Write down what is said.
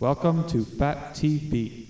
Welcome to Fat TV.